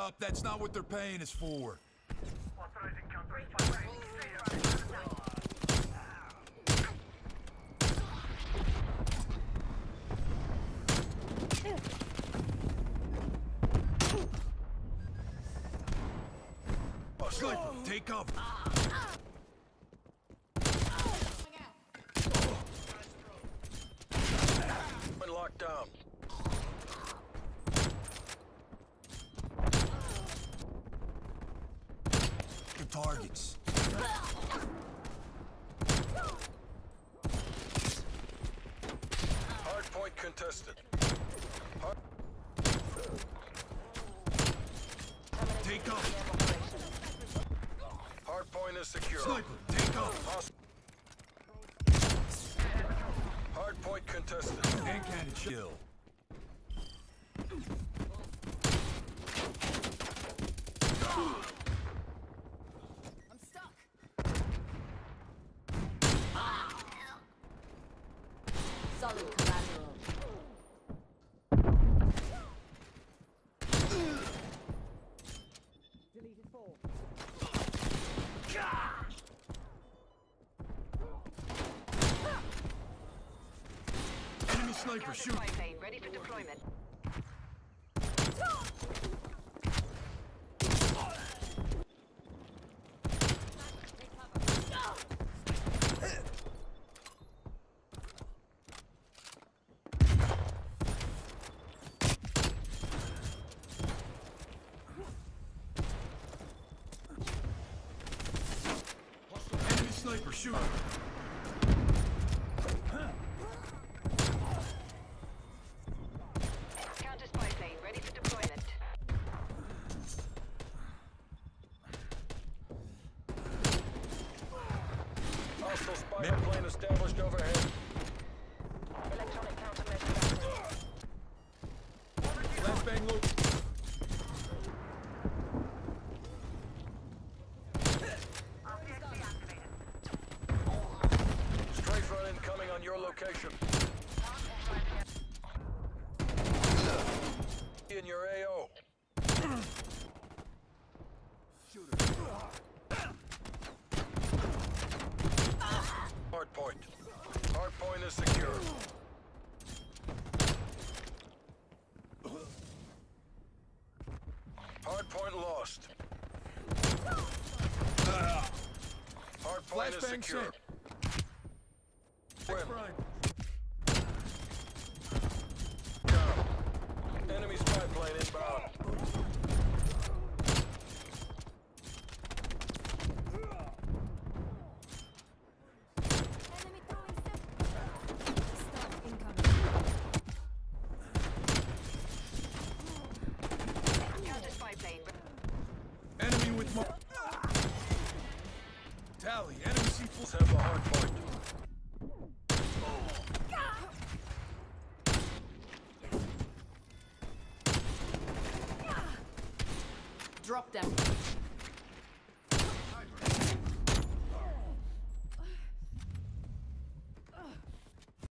Up, that's not what they're paying us for. Oh, sniper, take cover. Targets. Hard point contested. Hard Take cover. hard point is secure. Sniper, take cover. Host- Hard point contested. Hand cannon chill. Enemy sniper, shoot. Ready for deployment. Enemy sniper, shoot. Counter spy plane ready for deployment. Hostile spy plane established overhead. Your location. In your AO. Hard point. Hard point is secure. Hard point lost. Hard point is secure. sent. Win. Prime. Enemy spy plane inbound. Enemy throwing Stop incoming. Counter spy plane. re- Enemy with mo- Tally, enemy C4. Have the hard point. Drop them.